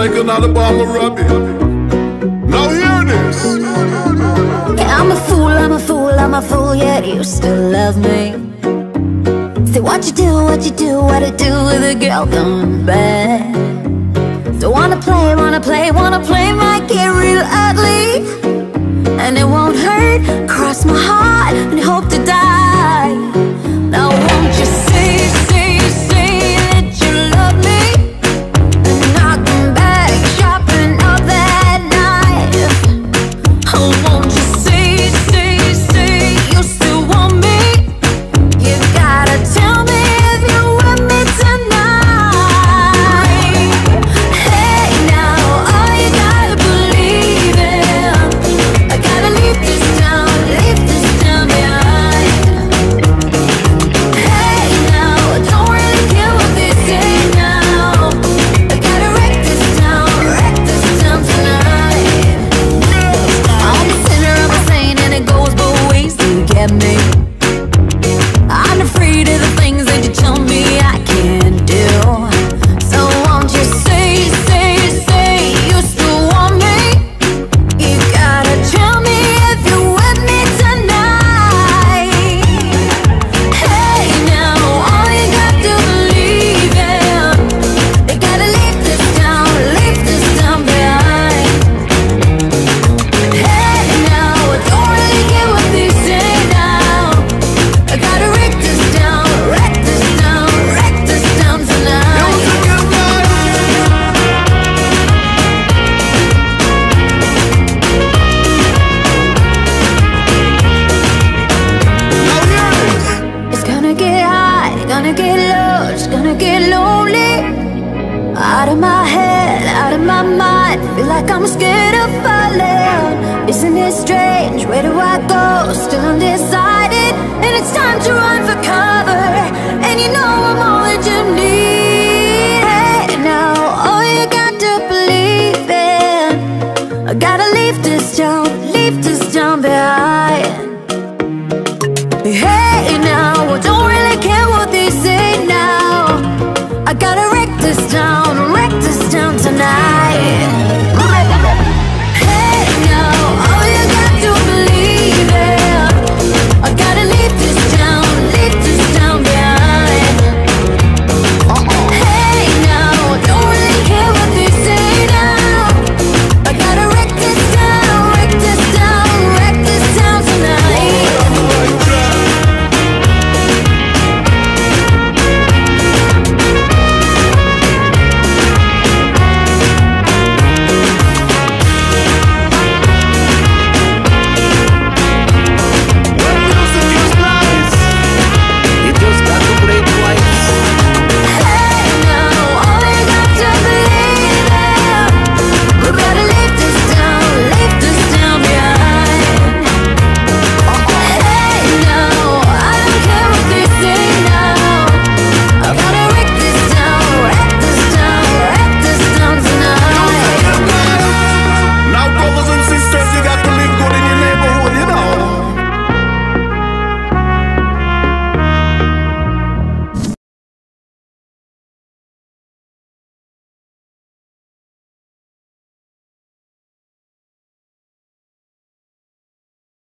like another bomb of. Now hear this. I'm a fool, I'm a fool, I'm a fool, yet you still love me. Say what you do, what you do, what I do with a girl gone bad. Don't wanna play, wanna play, wanna play my game get lonely. Out of my head, out of my mind. Feel like I'm scared of falling. Isn't it strange, where do I go? Still undecided. And it's time to run for cover And you know I gotta.